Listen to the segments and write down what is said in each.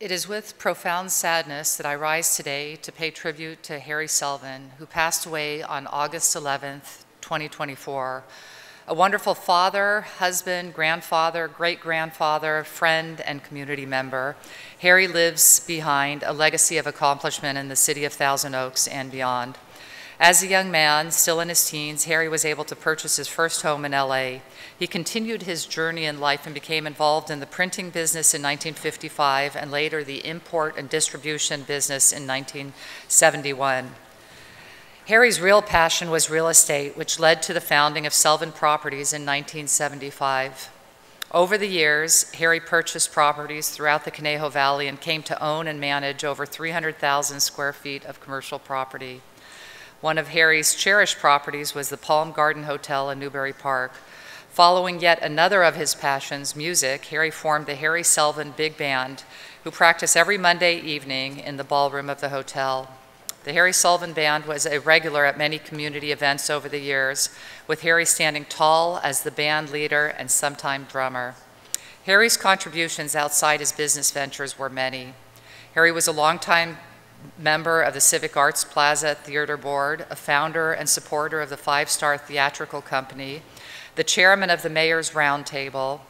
It is with profound sadness that I rise today to pay tribute to Harry Selvin, who passed away on August 11th, 2024. A wonderful father, husband, grandfather, great grandfather, friend, and community member, Harry lives behind a legacy of accomplishment in the city of Thousand Oaks and beyond. As a young man, still in his teens, Harry was able to purchase his first home in LA. He continued his journey in life and became involved in the printing business in 1955 and later the import and distribution business in 1971. Harry's real passion was real estate, which led to the founding of Selvin Properties in 1975. Over the years, Harry purchased properties throughout the Conejo Valley and came to own and manage over 300,000 square feet of commercial property. One of Harry's cherished properties was the Palm Garden Hotel in Newbury Park. Following yet another of his passions, music, Harry formed the Harry Selvin Big Band, who practice every Monday evening in the ballroom of the hotel. The Harry Selvin Band was a regular at many community events over the years, with Harry standing tall as the band leader and sometime drummer. Harry's contributions outside his business ventures were many. Harry was a longtime member of the Civic Arts Plaza Theater Board, a founder and supporter of the Five Star Theatrical Company, the chairman of the Mayor's Roundtable,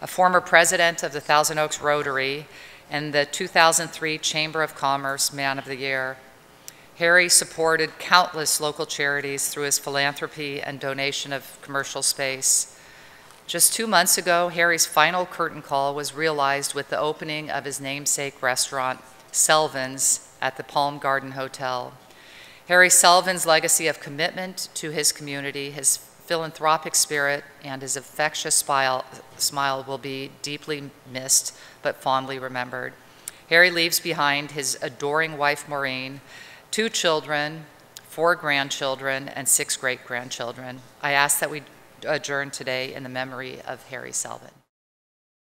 a former president of the Thousand Oaks Rotary, and the 2003 Chamber of Commerce Man of the Year. Harry supported countless local charities through his philanthropy and donation of commercial space. Just two months ago, Harry's final curtain call was realized with the opening of his namesake restaurant, Selvin's, at the Palm Garden Hotel. Harry Selvin's legacy of commitment to his community, his philanthropic spirit, and his infectious smile, smile will be deeply missed but fondly remembered. Harry leaves behind his adoring wife, Maureen, two children, four grandchildren, and six great grandchildren. I ask that we adjourn today in the memory of Harry Selvin.